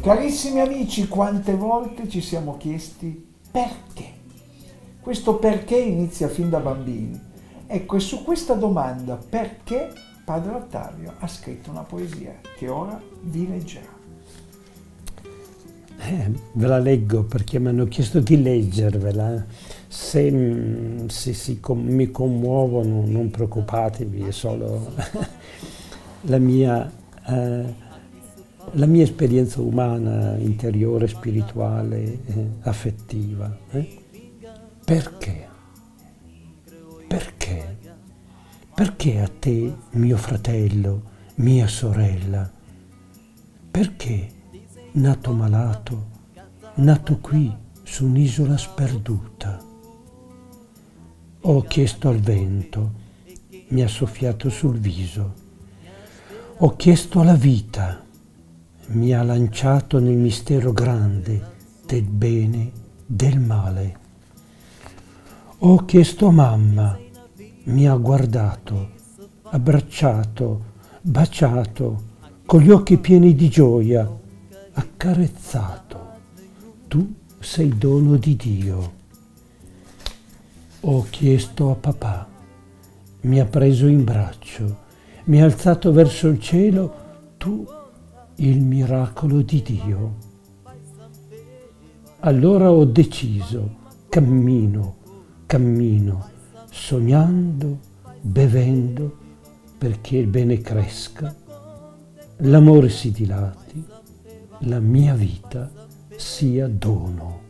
Carissimi amici, quante volte ci siamo chiesti perché? Questo perché inizia fin da bambini. Ecco, e su questa domanda perché Padre Ottavio ha scritto una poesia che ora vi leggerà. Eh, ve la leggo perché mi hanno chiesto di leggervela. Se, mm, se si, mi commuovono non preoccupatevi, è solo la mia, eh, la mia, esperienza umana, interiore, spirituale, eh, affettiva. Eh. Perché? Perché? Perché a te, mio fratello, mia sorella? Perché? nato malato, nato qui su un'isola sperduta. Ho chiesto al vento, mi ha soffiato sul viso. Ho chiesto alla vita, mi ha lanciato nel mistero grande del bene, del male. Ho chiesto a mamma, mi ha guardato, abbracciato, baciato, con gli occhi pieni di gioia accarezzato. Tu sei dono di Dio. Ho chiesto a papà, mi ha preso in braccio, mi ha alzato verso il cielo, tu il miracolo di Dio. Allora ho deciso, cammino, cammino, sognando, bevendo, perché il bene cresca, l'amore si dilati la mia vita sia dono.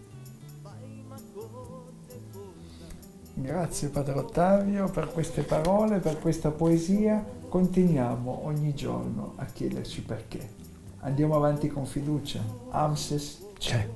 Grazie Padre Ottavio per queste parole, per questa poesia. Continuiamo ogni giorno a chiederci perché. Andiamo avanti con fiducia. Amses c'è.